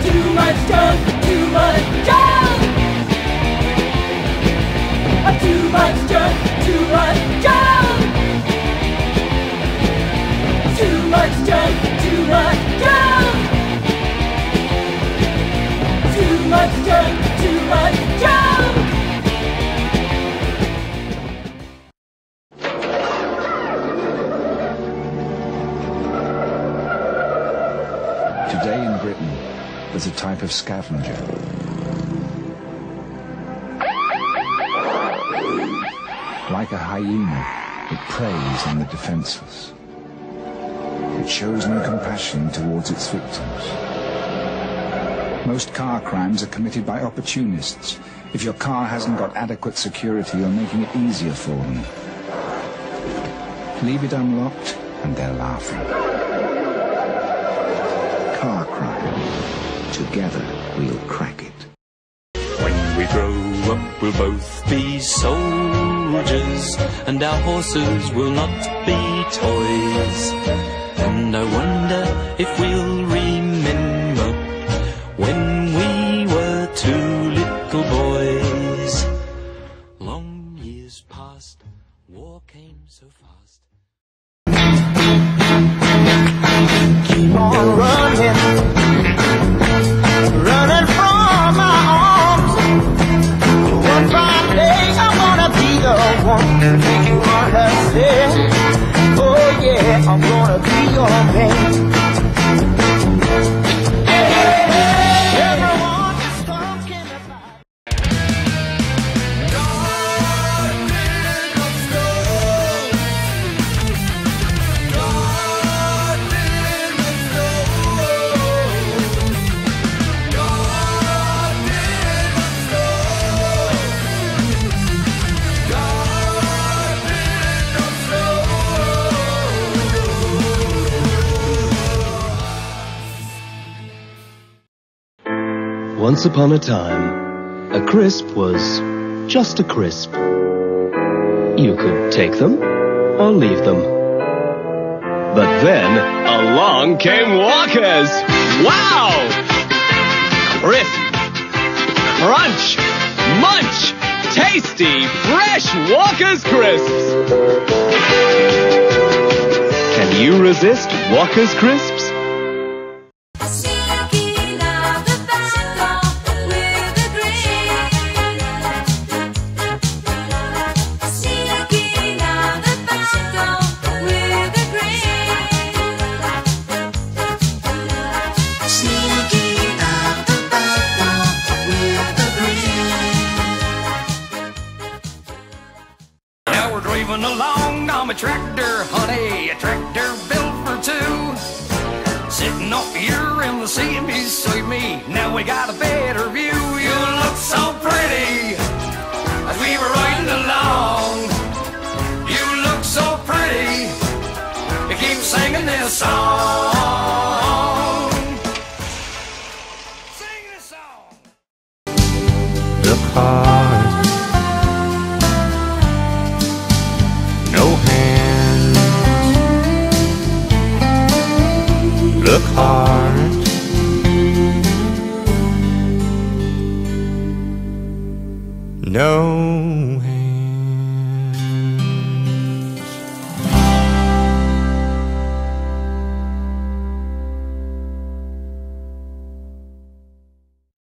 Too much junk, too much junk. Too much junk, too much junk. Too much junk, too much junk. There's a type of scavenger. Like a hyena, it preys on the defenseless. It shows no compassion towards its victims. Most car crimes are committed by opportunists. If your car hasn't got adequate security, you're making it easier for them. Leave it unlocked, and they're laughing. Car crime. Together, we'll crack it. When we grow up, we'll both be soldiers, and our horses will not be toys. And I wonder if we'll remember when we were two little boys. Long years passed, war came so fast. You. Oh yeah, I'm gonna be your man. Once upon a time, a crisp was just a crisp. You could take them or leave them. But then along came Walkers. Wow! Crisp, crunch, munch, tasty, fresh Walkers crisps. Can you resist Walkers crisps? Driving along on a tractor, honey, a tractor built for two. Sitting up here in the seat beside me, now we got a better view. You look so pretty as we were riding along. You look so pretty, you keep singing this song. Sing this song. Look hard.